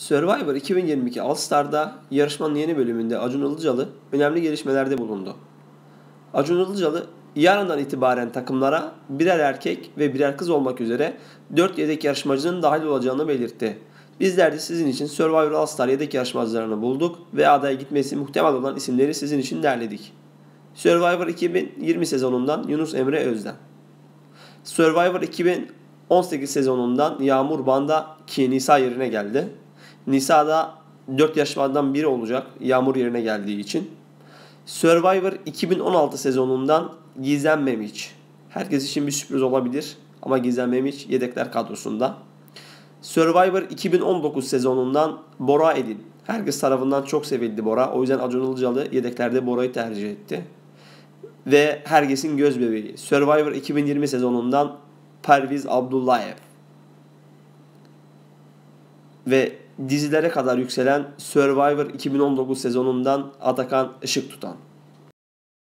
Survivor 2022 All Star'da yarışmanın yeni bölümünde Acun Ilıcalı önemli gelişmelerde bulundu. Acun Ilıcalı yarından itibaren takımlara birer erkek ve birer kız olmak üzere 4 yedek yarışmacının dahil olacağını belirtti. Bizler de sizin için Survivor All Star yedek yarışmacılarını bulduk ve adaya gitmesi muhtemel olan isimleri sizin için derledik. Survivor 2020 sezonundan Yunus Emre Özden. Survivor 2018 sezonundan Yağmur Banda ki Nisa yerine geldi. Nisa da 4 yarışmadan biri olacak Yağmur yerine geldiği için. Survivor 2016 sezonundan Gizem Memiç. Herkes için bir sürpriz olabilir ama Gizem Memiç yedekler kadrosunda. Survivor 2019 sezonundan Bora Edin. Herkes tarafından çok sevildi Bora. O yüzden Acun Ilıcalı yedeklerde Bora'yı tercih etti. Ve herkesin göz bebeği. Survivor 2020 sezonundan Perviz Abdullayev. Ve dizilere kadar yükselen Survivor 2019 sezonundan Atakan Işık tutan.